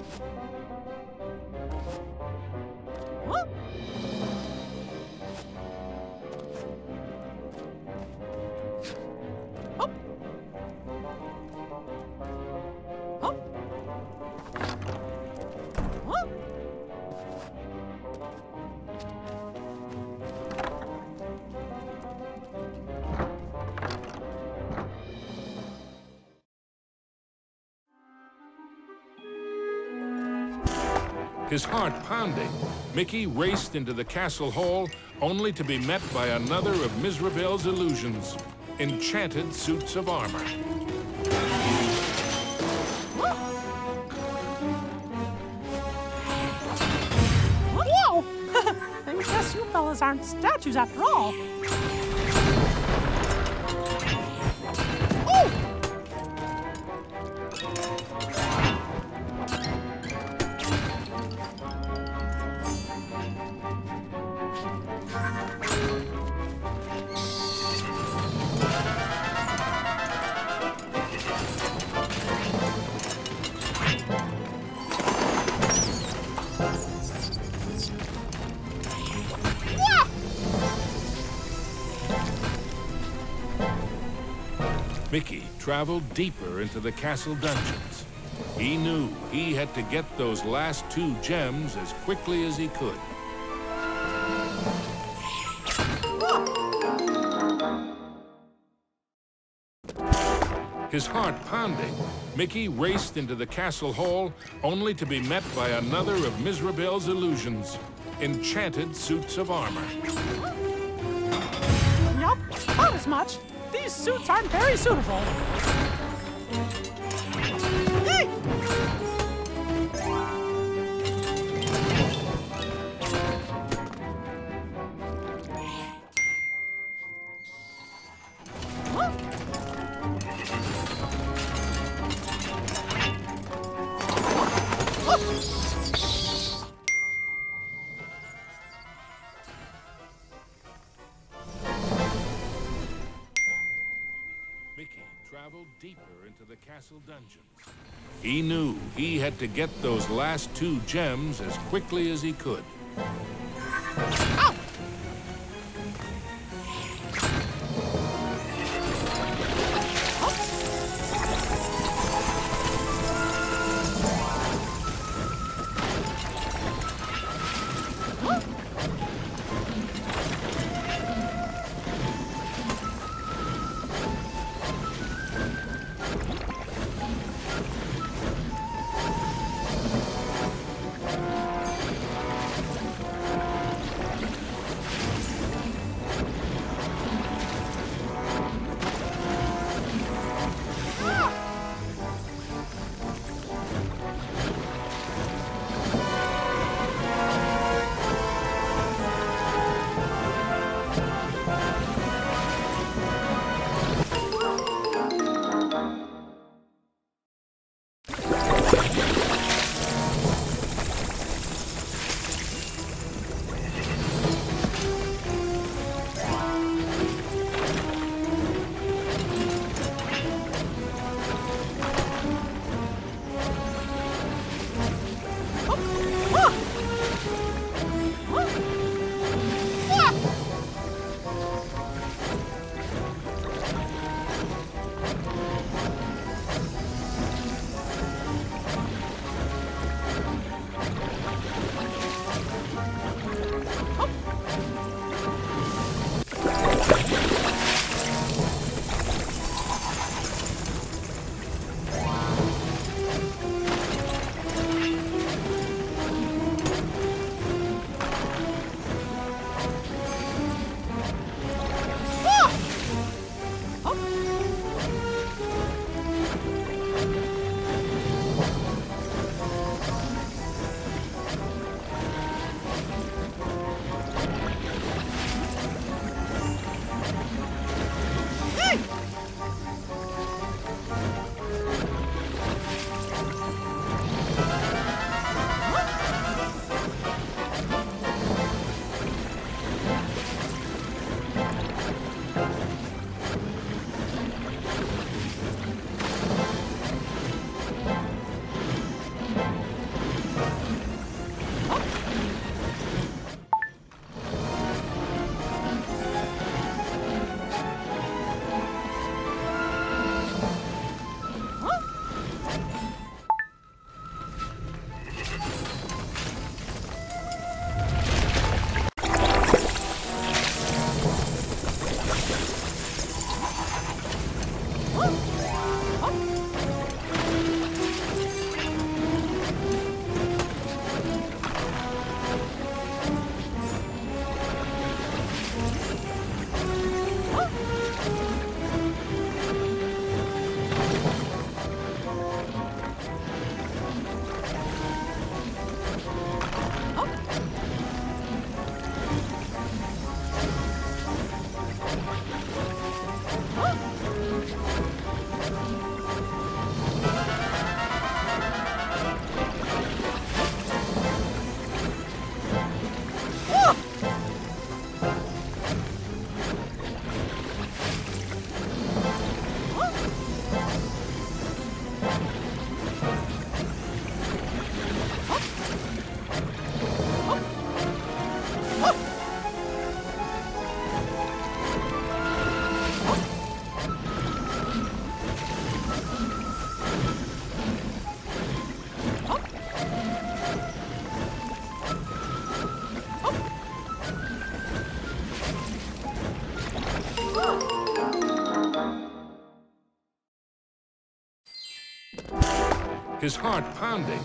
Hopp! Hopp! His heart pounding, Mickey raced into the castle hall only to be met by another of Mizrabel's illusions, enchanted suits of armor. Whoa! I guess you fellas aren't statues after all. Mickey traveled deeper into the castle dungeons. He knew he had to get those last two gems as quickly as he could. His heart pounding, Mickey raced into the castle hall only to be met by another of Mizrabel's illusions, enchanted suits of armor. Yup, not as much. These suits aren't very suitable. Hey! Mickey deeper into the castle dungeons. He knew he had to get those last two gems as quickly as he could. Oh, His heart pounding,